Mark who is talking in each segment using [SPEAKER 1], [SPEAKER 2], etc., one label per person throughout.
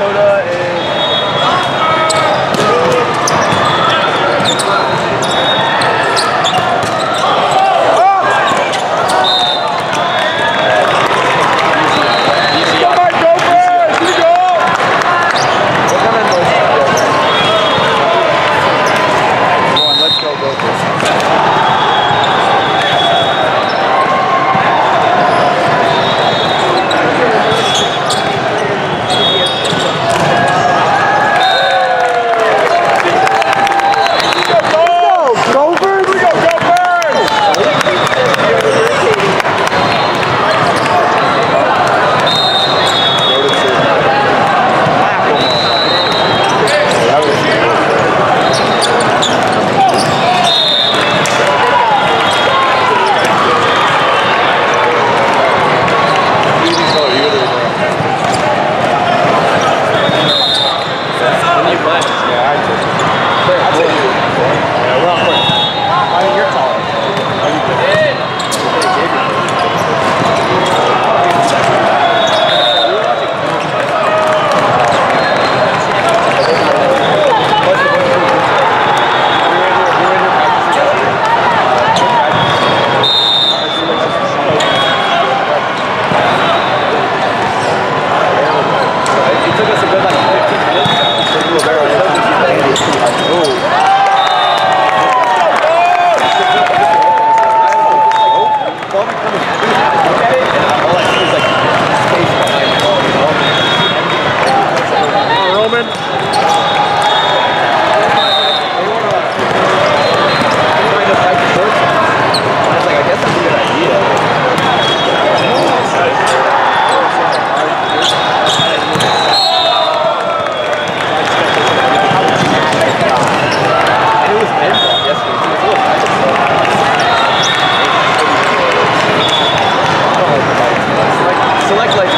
[SPEAKER 1] Minnesota select like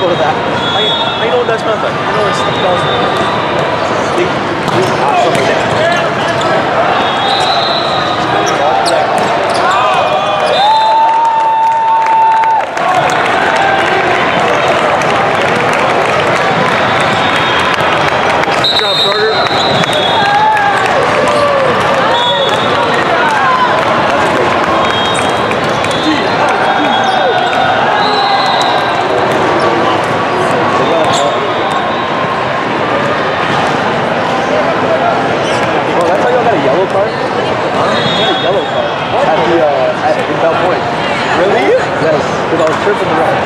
[SPEAKER 1] go to that. I, I
[SPEAKER 2] know that's not the,
[SPEAKER 1] I
[SPEAKER 2] know it's the 2000. Really? Yes, because I was tripping around.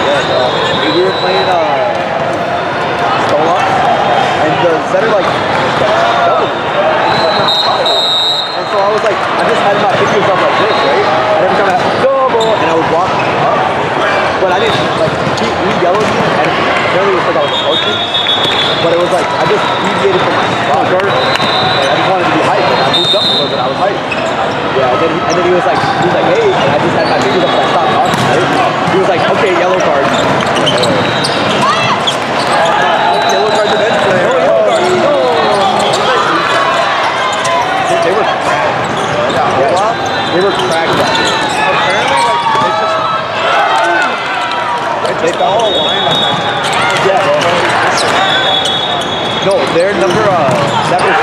[SPEAKER 2] Yeah, uh, we were playing, uh, and the center, like, doubled. And so I was like, I just had my fingers up like this, right? And every time I double, and I would walk up, but I didn't, like, he, he yellowed me, and apparently it was because I was but it was like, I just deviated from my spot. Like, I just wanted to be hyped, and I moved up a little bit, I was hyped. Yeah, and then, he, and then he was like, he was like, hey, and I just had my fingers up, and I stopped talking, right? He was like, okay, yellow card. Yellow card to bench player. Oh, yellow card. No. They, they were cracked. Yeah, they were cracked that day.
[SPEAKER 1] Apparently, like, it's just,
[SPEAKER 2] They
[SPEAKER 1] just
[SPEAKER 2] fell
[SPEAKER 1] all aligned on that.
[SPEAKER 2] Yeah. No, their number uh, seven is